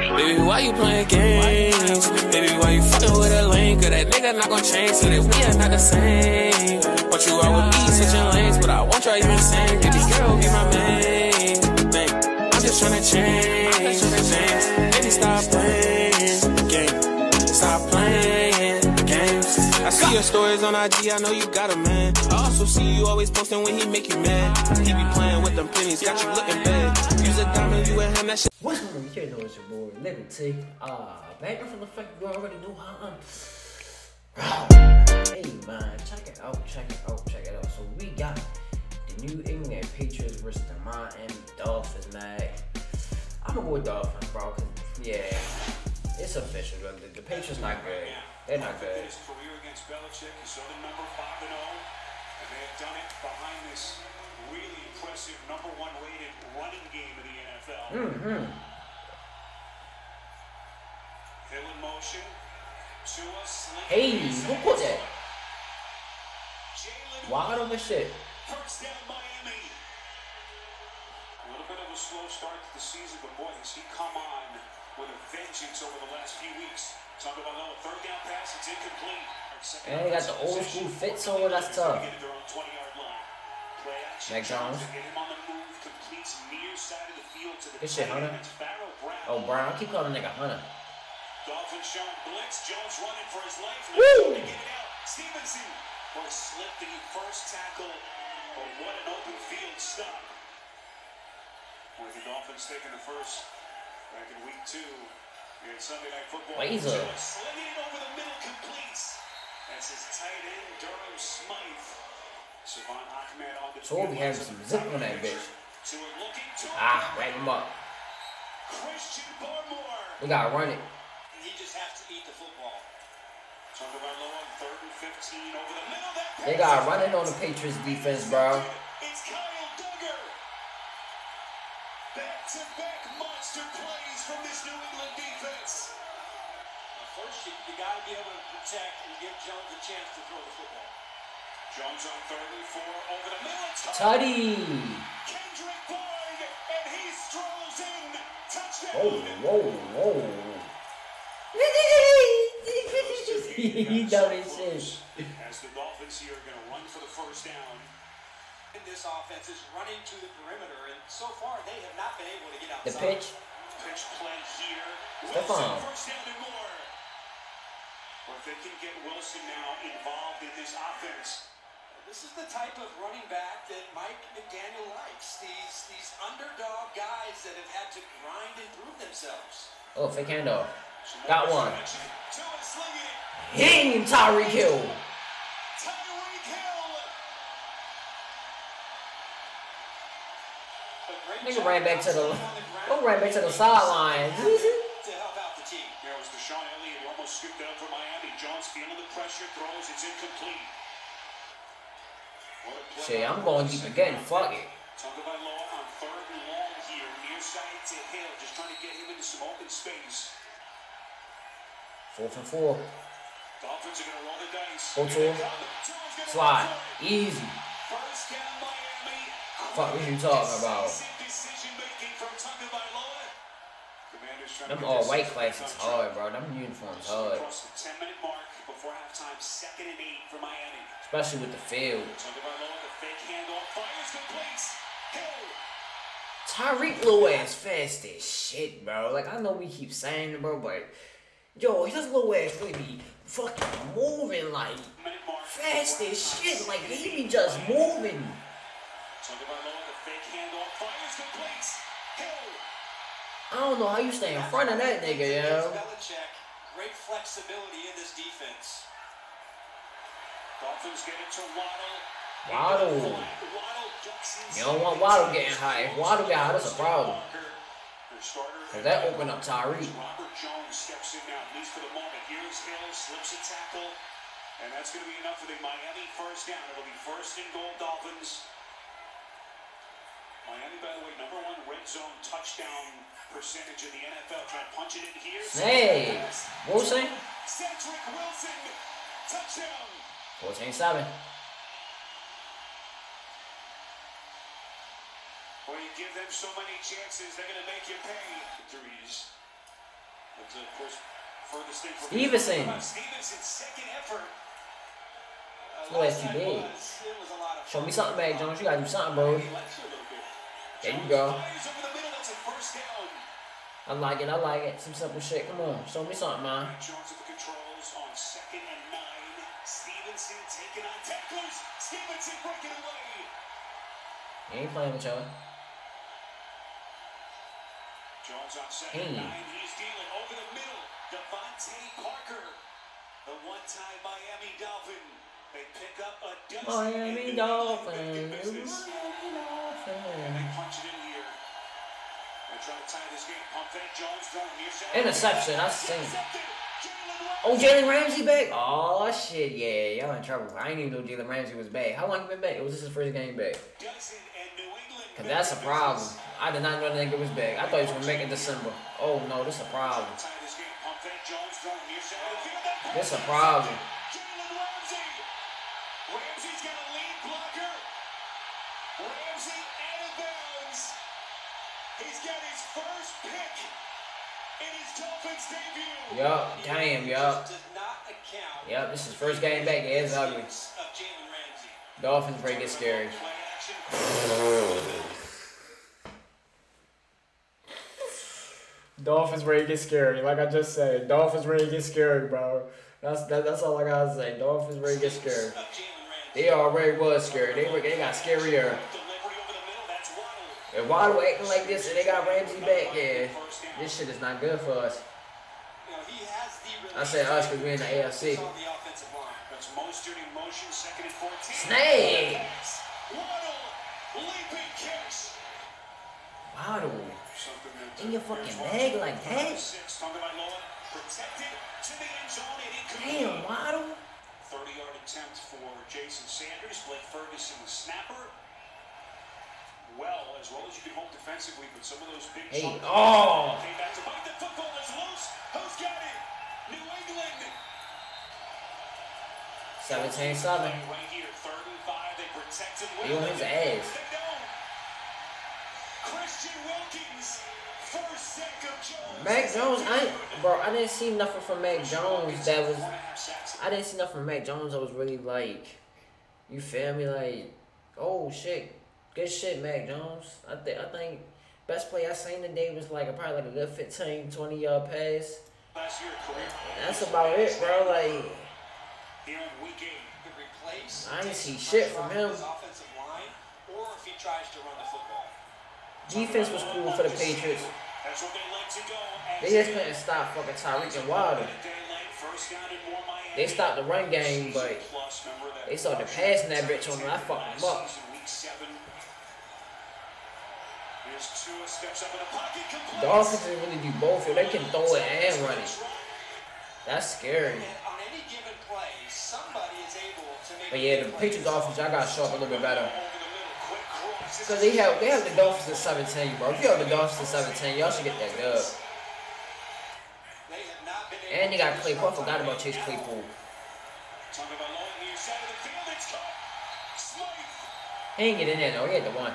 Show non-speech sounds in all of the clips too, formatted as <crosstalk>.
Baby, why you playing games? Baby, why you fucking with a link? Cause that nigga not gonna change, so that we are not the same. Want you all with me, switching lanes, but I won't try you insane. Baby girl, be my main thing. I'm just trying to change things. Baby, stop playing games. Stop playing games. I see your stories on IG, I know you got a man. I also see you always posting when he make you mad. He be playing with them pennies, got you looking bad. Use a diamond, you and him, that shit. What's going on? You know it's your boy Liberty. Uh, back from the fact you already know how I'm. <sighs> Hey man, check it out, check it out, check it out. So we got the New England Patriots versus the Miami Dolphins, man. I'm gonna go with Dolphins, bro. Cause yeah, it's official. bro. The, the Patriots not good. They're not good. His career against Belichick, he saw the number 5 and 0, and they have done it behind this really impressive number one rated running game in the NFL. Mm-hmm. Hill in motion. Tua slinging Hey, his who put that? Jalen Wide open shit. First down Miami. A little bit of a slow start to the season, but boy, has he come on with a vengeance over the last few weeks. Talk about a third down pass, it's incomplete. And they got the old school fits over, that's tough. Get at their own 20-yard line. Play action. Mac Jones. him on the move, completes near side of the field to the Good shit. Hunter. It's Pharaoh Brown. Oh, Brown, I keep calling the nigga Hunter. Dolphins showing blitz. Jones running for his life. Woo! To get it out. Stevenson. Boy, slipped the first tackle. But what an open field stop. Boy, the Dolphins taking the first back in week two in Sunday Night Football. Laser. Tua Slinging it over the middle completes. That's his tight end, Durham Smythe. Salvon Ahmed on the we having some zip on that bitch. Ah, wrap him up. Christian Barmore. We gotta run it. He just has to eat the football. Tagovailoa, third and 15 over the middle. That They gotta run it on the Patriots defense, bro. It's Kyle Dugger. Back-to-back monster plays from this New England defense. First, you, you got to be able to protect and give Jones a chance to throw the football. Jones on third and four over the middle. It's Tutty. Kendrick Bourne, and he strolls in. Touchdown. Whoa, whoa, whoa. <laughs> he done his shit. As the Dolphins here are going to run for the first down. And this offense is running to the perimeter, and so far they have not been able to get The outside. pitch. Pitch play here. Stephon. Wilson, first down and more. Or if they can get Wilson now involved in this offense. This is the type of running back that Mike McDaniel likes. These these underdog guys that have had to grind and prove themselves. Oh, fake handoff. Got one. action. Tua slinging it. Him, Tyreek Hill. Tyreek Hill. Nigga ran back to the, on ran back to the sidelines. <laughs> Was Elliott almost scooped it up for Miami. Jones feeling the pressure, throws, it's incomplete. What a play Shit, I'm going deep again. Fuck it. Tagovailoa on third and long here, near side to Hill, just trying to get him into some open space. Fourth and four. Dolphins are going to roll the dice. Go to. Slide. run for it. Easy. First down, Miami. Fuck, what you talking about? Decision-making from Tagovailoa. Commanders trying to Them all white classes hard, bro. Them uniforms hard. 10-minute mark before halftime, second and eight for Miami. Especially with the field. Tagovailoa, the fake handoff, fires completes. Hill. Tyreek little ass fast as shit, bro. Like I know we keep saying it, bro, but yo, his little ass really be fucking moving like fast as shit. Like he be just for Miami. moving. Tagovailoa, the fake handoff, fires completes. Hill. I don't know how you stay in front of that nigga, yo. Great flexibility in this defense. Dolphins get it to Waddle. Waddle. You don't want Waddle getting high. If Waddle get high, that's a problem. Cause that open up Tyreek. Robert Jones steps in now, at least for the moment. Here's Hill, slips a tackle, and that's going to be enough for the Miami first down. It'll be first and goal, Dolphins. Miami, by the way, number one red zone touchdown percentage in the NFL. Trying to punch it in here. Hey, Wilson, Cedric Wilson, touchdown. 14-7. Well, you give them so many chances, they're going to make you pay. Threes. It's, of course, furthest thing from Stevenson. Stevenson's second effort. Uh, last that's night was- it was a lot of Show me something, Mac Jones. You gotta do something, bro. There you go. Fires over the middle. That's a first down. I like it. I like it. Some simple shit. Come on. Show me something, man. Jones at the controls on second nine. Stevenson taking on tacklers. Stevenson breaking away. You ain't playing with y'all. Jones on second Hey. nine. He's dealing over the middle. DeVante Parker, the one-time Miami Dolphin. They pick up a dozen. Miami Dolphins. Miami Dolphins. Punch it in here. They try to tie this game. Pump fake. Jones throwing near side. Interception, I seen. Oh. Jalen Ramsey back? Oh shit, yeah, y'all in trouble. I didn't even know Jalen Ramsey was back. How long you been back? It was this his first game back? Dozen and New England Cause that's a problem. I did not know that nigga was back. I thought he was gonna make it December. Oh no, this a problem. This game. Pump Yup, damn, yup. Does not account Yep, this is his first game back. Yeah, it's ugly. of Jalen Ramsey. Dolphins break get scary. <sighs> Dolphins ready to get scary. Like I just said, Dolphins ready to get scary, bro. That's that, that's all I gotta say. Dolphins ready to get scary. Of Jalen Ramsey. They already was scary. They were, they got scarier. If Waddle acting like this and they got Ramsey back, yeah, this shit is not good for us. I said us because we're in the AFC. release on the offensive line. That's Mostert in motion. Second and 14. Snake. Waddle. In your fucking bag like that? And Damn. Waddle. 30-yard attempt for Jason Sanders. Blake Ferguson, the snapper. Well, as well as you can hope defensively, but some of those big Hey, chunk- oh. Came back to bite the football is loose. Who's got it? New England. 17-7. Right here, third and five. They protect him He on his ass. They. Christian Wilkins, first sack of Jones. Mac Jones, I ain't- bro, I didn't see nothing from Mac Jones that was. Four and a half sacks. I didn't see nothing from Mac Jones that was really like, you feel me? Like, oh shit, good shit, Mac Jones. I think I think best play I seen today was like a, probably like a good 15, 20 yard pass. Last year, career. That's about it, bro. Like, Here week replace I didn't see shit from him. His offensive line, or if he tries to run the football. defense was cool for the Patriots. They like to go. as They just couldn't stop fucking Tyreek and Wilder. First down and more Miami. They stopped the run game, but Plus, remember that they started passing that bitch on them. I fucked them up. The. Dolphins didn't really do both. They can throw it and run it. That's scary. On any given play, somebody is able. But yeah, the Patriots offense, I got to show up a little bit better. Because they have they have the Dolphins at 17, bro. If you have the Dolphins at 17, y'all should get that dub. They have not been able And they got Claypool. I forgot about Chase Claypool. Talking about long near side of the field, it's caught. Smythe, He ain't get in there though. He had the one.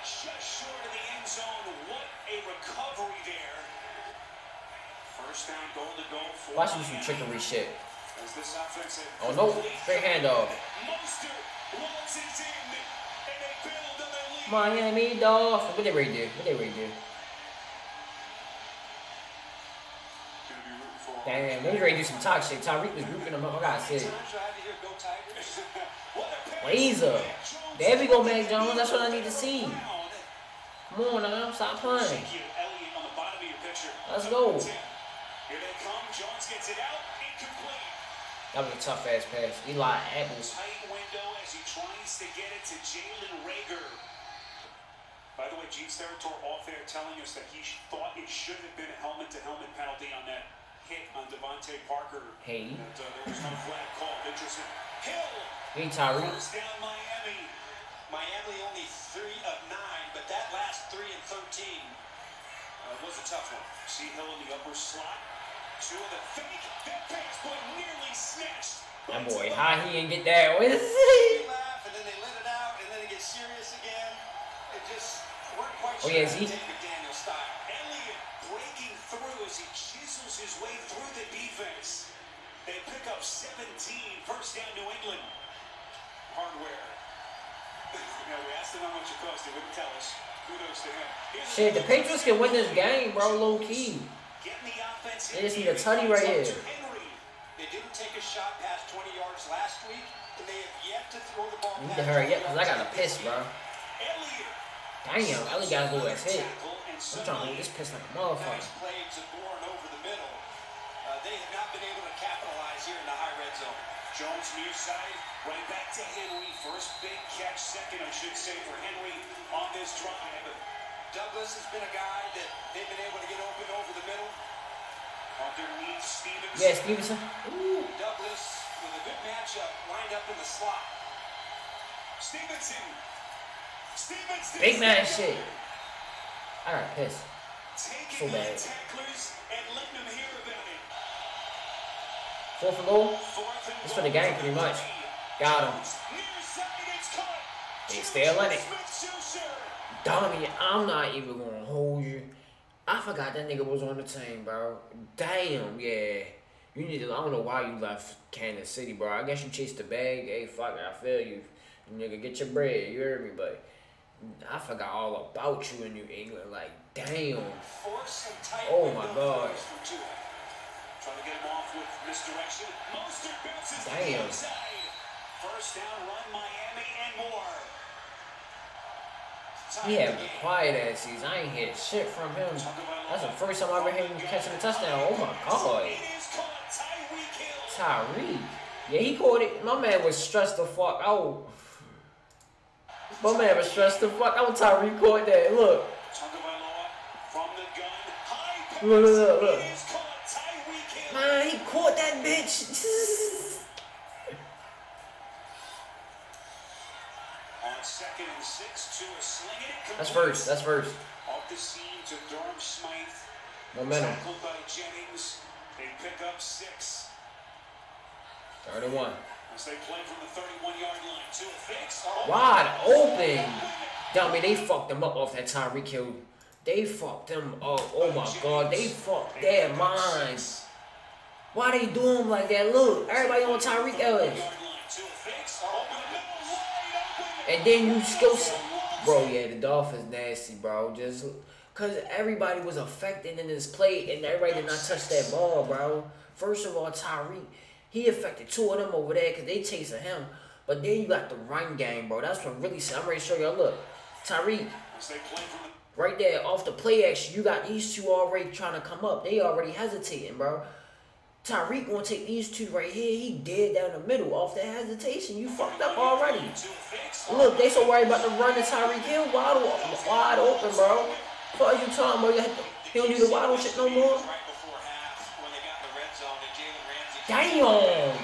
Just short of the end zone. What a recovery there. First down, goal to go for Watch him some trickery shit. As this offense Oh no, straight handoff. Mostert launches in, and they build on their lead. Miami Dolphins. What they ready to do? What they ready to do? Damn, they ready to do some talk shit. Tyreek was grouping them up. I gotta see it. Times do I have to hear "Go Tigers"? <laughs> What a pass. Laser. There we go, Mac Jones. That's what I need to see. Come on now, stop playing. Ezekiel Elliott on the bottom of your picture. Let's go. Here they come. Jones gets it out. Incomplete. That was a tough ass pass. Eli Apples. Tight window as he tries to get it to Jalen Reagor. By the way, Gene Steratore off there telling us that he sh- thought it should have been a helmet-to-helmet penalty on that hit on DeVante Parker. Hey. That uh, there was no flag called. Interesting. Hill. Hey Tyreek. Down Miami. Miami only three of nine, but that last three and thirteen uh, was a tough one. See Hill in the upper slot. Two of the fake. That pass boy nearly snatched. That boy, how he didn't get that? What is They laugh and then they let it out and then it gets serious again. It just weren't quite Oh, sure yeah, how to Zeke. take McDaniel style. Elliott breaking through as as he chisels his way through the defense. They pick up 17, first down New England. Hardware. Shit, the Patriots can win this game, bro. Low key. They just need a tutty right here. They didn't take a shot past 20 yards last week, and they have yet to throw the ball need to hurry up, cause I got a piss, bro. Damn, Ellie got a little ass hit. I'm trying to hold this piss like a motherfucker. middle. Uh, they have not been able to capitalize here in the high red zone. Jones near side, right back to Henry. First big catch, second, I should say, for Henry on this drive. Douglas has been a guy that they've been able to get open over the middle. Underneath Stevens. Yeah, Stevenson. Ooh. Douglas with a good matchup lined up in the slot. Stevenson. Stevenson. Big man shit. I got pissed. Taking So bad. tacklers and letting them hear about it. Fourth and and It's for the game, pretty much. 30. Got him. They still in it. Dummy, I'm not even gonna hold you. I forgot that nigga was on the team, bro. Damn, yeah. You need to. I don't know why you left Kansas City, bro. I guess you chased the bag. Hey, fuck it, I feel you. Nigga, get your bread. You heard me, but I forgot all about you in New England. Like, damn. Oh my God. Trying to get him off with misdirection. Mostert bounces Damn. outside. First down run, Miami and more. He had quiet ass season. I ain't hear shit from him. That's the first time I ever heard him catching a touchdown. Oh my god. It is caught. Tyreek Yeah, he caught it. My man was stressed the fuck out. My man was stressed the fuck out. Tyreek caught that. Look. Tagovailoa from the gun. High pass. Look, look, look. He caught that bitch. On second and six, Tua sling it. That's first. That's first. Off the seam to Durham Smythe. Momentum. Tackled by Jennings. They pick up six. 31. As they play from the 31-yard line. To a fix. Oh. Wide open. Dummy, they fucked him up off that Tyreek Hill. They fucked him up. Oh my god, they fucked their minds. Why they do him like that? Look, everybody on Tyreek Ellis. And then you still, bro. Yeah, the Dolphins nasty, bro. Just cause everybody was affected in this play, and everybody did not touch that ball, bro. First of all, Tyreek, he affected two of them over there, cause they chasing him. But then you got the run game, bro. That's what really. I'm ready to show y'all. Look, Tyreek, right there off the play action, you got these two already trying to come up. They already hesitating, bro. Tyreek gonna take these two right here. He dead down the middle off that hesitation. You fucked up already. Look, they so worried about the run to Tyreek Hill o- wide open, bro. Fuck you talking about? He don't do the open shit no more. Damn.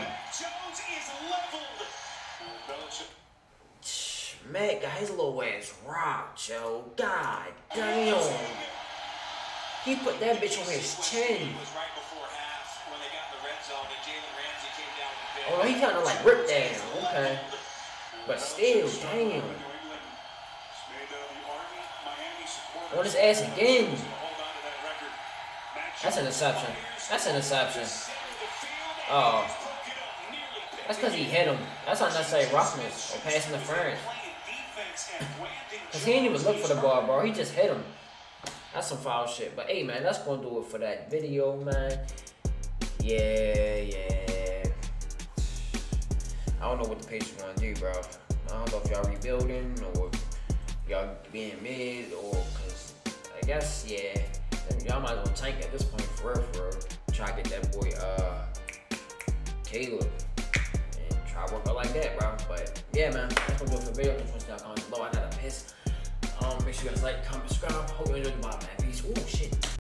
Matt got his little ass rocked, yo. God damn. He put that bitch on his chin. Oh, he kind of like ripped that. Okay. But still, damn. On his ass again. That's an interception. That's an interception. Oh. That's because he hit him. That's not unnecessary roughness or pass interference. Because he didn't even look for the ball, bro. He just hit him. That's some foul shit. But hey, man, that's going to do it for that video, man. Yeah, yeah. I don't know what the Patriots want to do, bro. I don't know if y'all rebuilding or y'all being mid or because I guess, yeah. Y'all might as well tank at this point for real, for. Try to get that boy, uh, Caleb. And try work out like that, bro. But yeah, man, that's gonna do it for the video. Just want to comment below. I got a piss. Um, make sure you guys like, comment, subscribe. Hope you enjoyed the vibe, man. Peace. Oh shit.